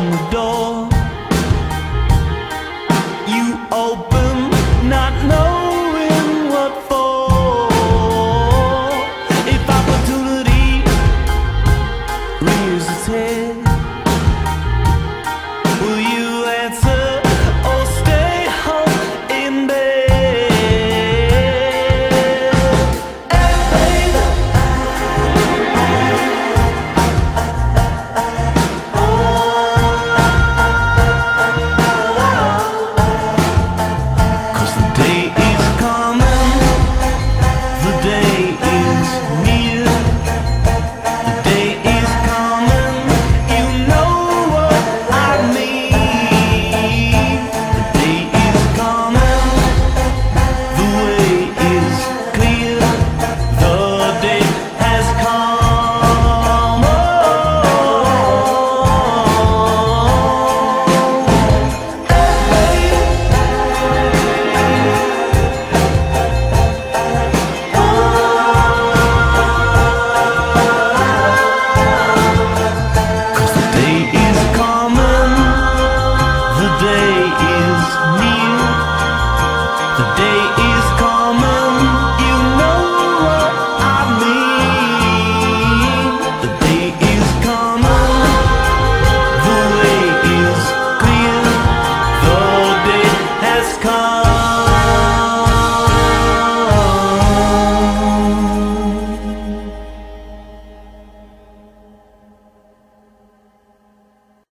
open the door. You open, not knowing what for. If opportunity rears its head.